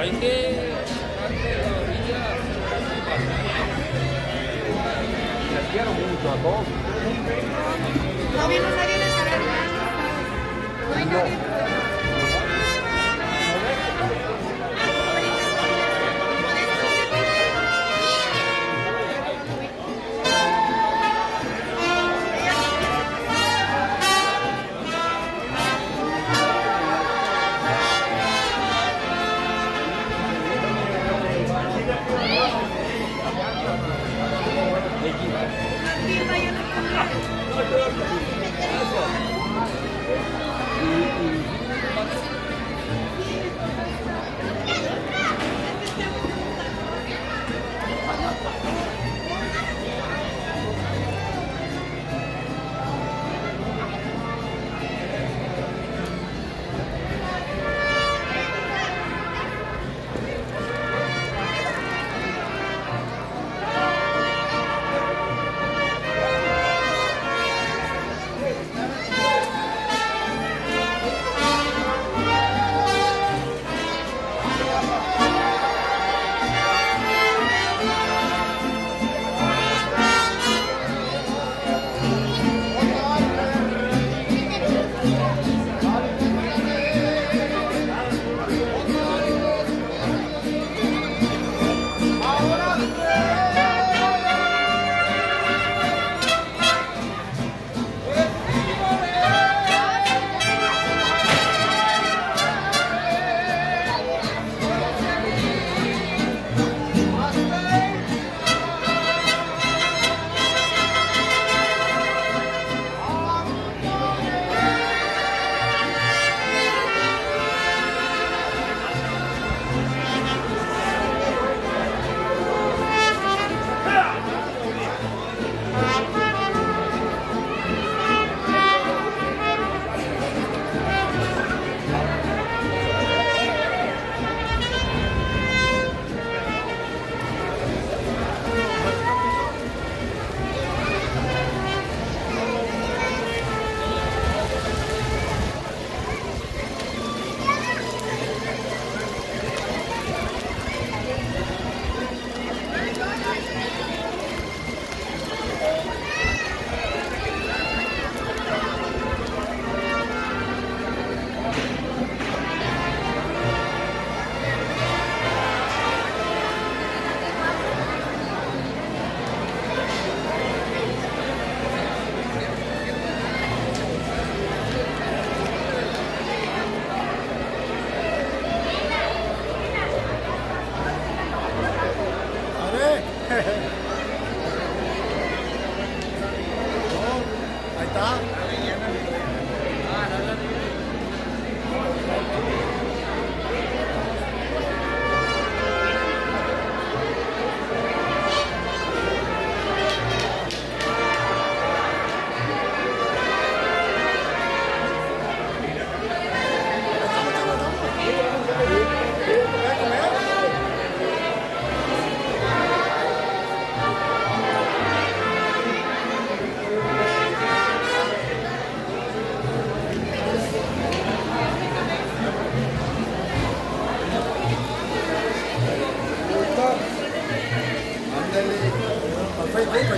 aí que Já vieram muito a bola?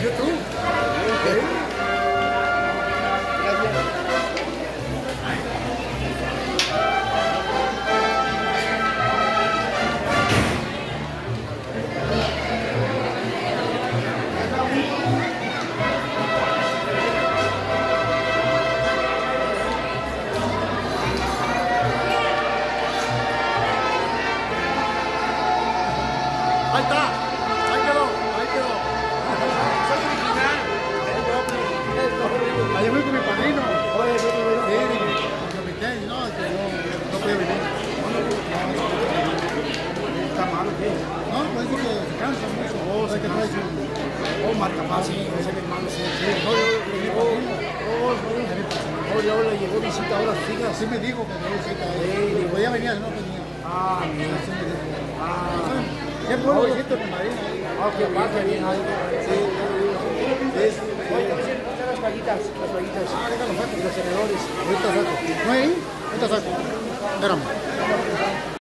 YouTube. Marca más, sí, mi hermano, sí. Sí, no, yo, yo, yo, Oh, ya le llegó visita ahora. Así me dijo que me visita. Sí. Y podía venir, no venía. Ah, mira. Así me dijo. Ah, Siempre lo visito mi madrina. ah, que pasa bien ahí. Sí, es. Oye, las paguitas, las paguitas. Ah, déjalo saco. Los tenedores. Ahorita saco. ¿No hay? Ahorita saco. Espérame.